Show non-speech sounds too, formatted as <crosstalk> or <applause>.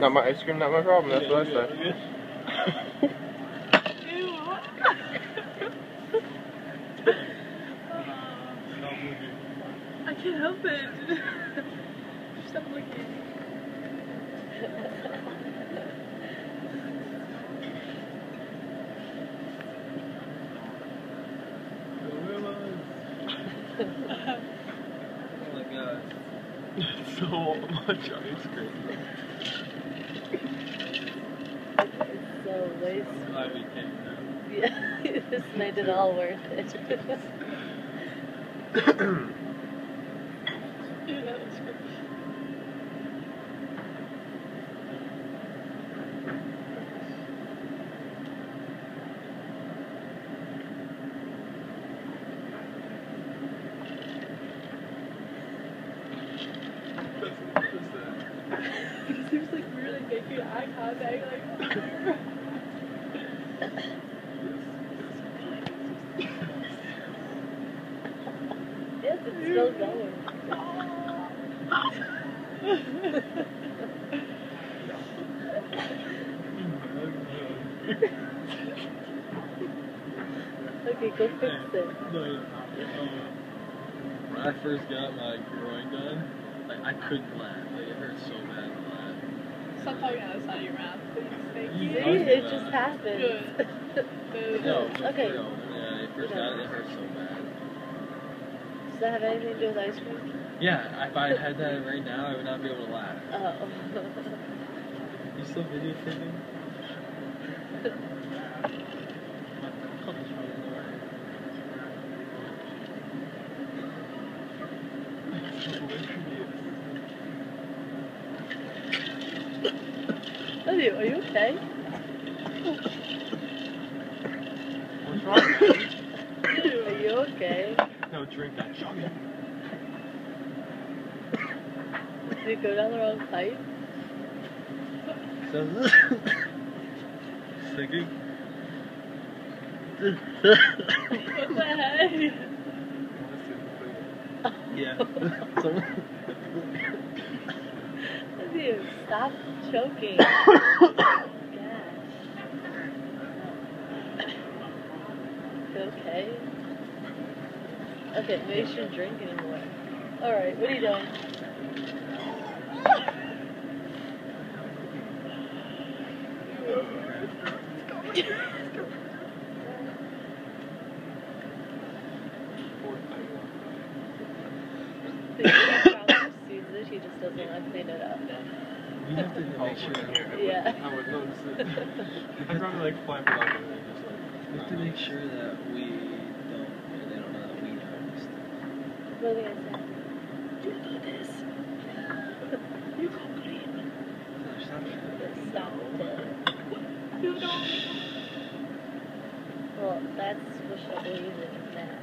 Not my ice cream, not my problem. That's what I said. I can't help it. <laughs> Stop looking. <laughs> Oh my god. <laughs> so much ice cream. It's so waste. I'm glad we came now. Yeah, <laughs> this made it all worth it. <coughs> <laughs> He like really making eye contact, like. yes, it's still going. Okay, go fix it. No, no. When I first got my groin done, like I couldn't laugh. Like it hurt so bad to laugh. Stop talking outside of your mouth, please. Thank See, you. it just happened. Good. <laughs> Boo. No, Okay. real. Yeah, I first got it, it hurt so bad. Does that have anything to do with ice cream? Yeah, if I had that <laughs> right now, I would not be able to laugh. Oh. You still videotaping? <laughs> Elliot, are you okay? What's wrong? Are you okay? No, drink that it. Did you go down the wrong pipe? Singing? What the heck? Yeah. <laughs> Stop choking. <coughs> Okay? Okay, maybe you shouldn't drink anymore. Alright, what are you doing? <coughs> The kid probably sees it, he just doesn't want to clean it up. We have to make sure. Yeah. <laughs> I would notice it. I'd probably like flap it up and then just We have to make sure that we don't, they don't know that we noticed. What are they gonna say? You do this. <laughs> you go clean. Stop it. Stop it. You don't. Well, that's what she'll believe in that.